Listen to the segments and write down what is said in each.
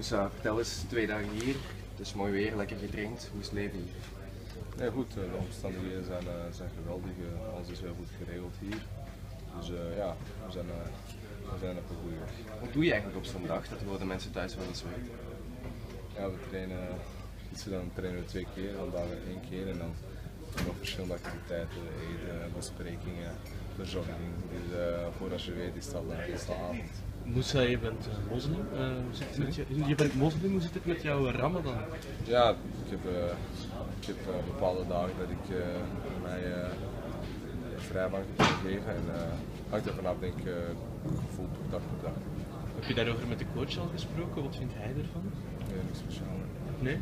Moussa, vertel eens, twee dagen hier, het is mooi weer, lekker getraind, hoe is het leven hier? Nee, goed, eh, de omstandigheden zijn, uh, zijn geweldig. Uh, alles is wel goed geregeld hier. Dus ja, we zijn, we zijn op een goede weg. Wat doe je eigenlijk op zo'n dag? Dat worden mensen thuis wel eens weten. Ja, we trainen, dan trainen we twee keer, vandaag één keer en dan nog verschillende activiteiten, eten, besprekingen, verzorging. Dus voordat je weet is het al, is avond. Moussa, je bent uh, moslim. Uh, hoe zit het met je, je bent moslim, hoe zit het met jouw ramadan? Ja, ik heb, uh, ik heb bepaalde dagen dat ik mij vrijbank heb gegeven en hangt er vanaf denk ik gevoel dag per dag. Heb je daarover met de coach al gesproken? Wat vindt hij ervan? Nee, niks speciaal. Nee?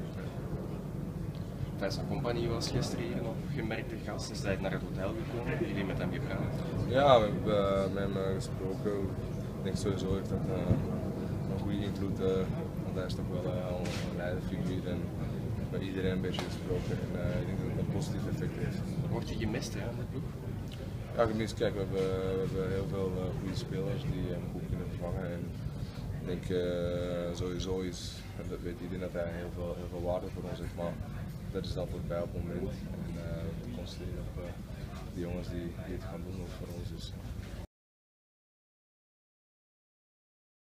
Faisal Compagnie was gisteren hier nog gemerkte gast. Is hij naar het hotel gekomen? Hebben jullie met hem gepraat? Ja, we hebben met hem gesproken ik denk sowieso heeft dat uh, een goede invloed, uh, want hij is toch wel uh, al een leiderfiguur en bij iedereen een beetje gesproken en ik denk dat het een positief effect heeft. Word je gemist hè, in de ploeg? Ja, gemist. Kijk, we hebben, we hebben heel veel goede spelers die hem goed kunnen vervangen en ik denk sowieso is, en dat weet iedereen, dat hij heel veel, heel veel waarde voor ons heeft, maar dat is dan voorbij op het moment en we concentreren op de jongens die, die het gaan doen voor ons. Dus